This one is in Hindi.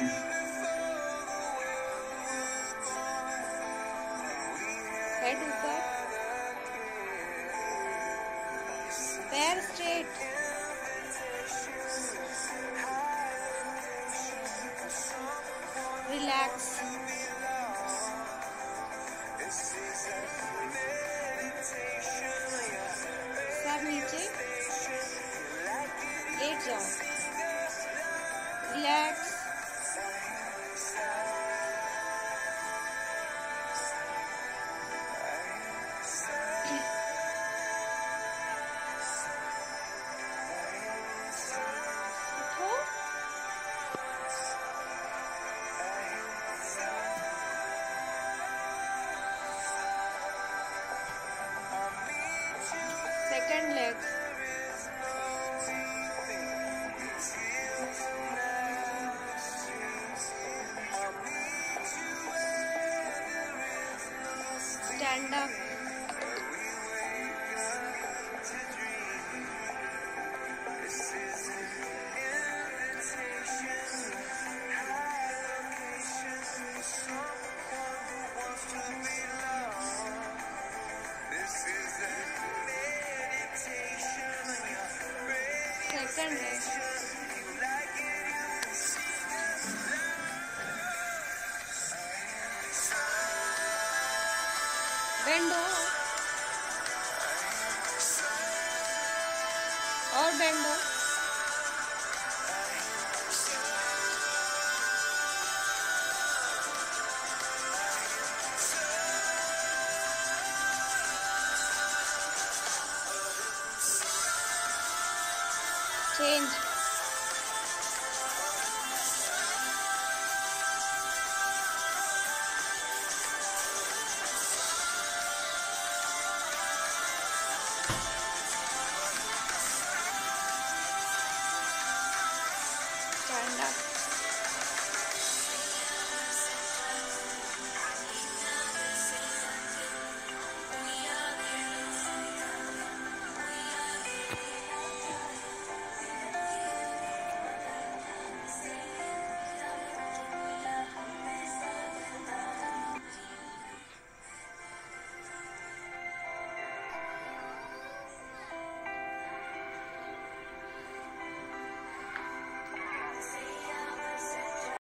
हेड ऊपर पैर स्ट्रेट रिलैक्स सब नीचे. जाओ Stand up. Second leg bend हो और हो change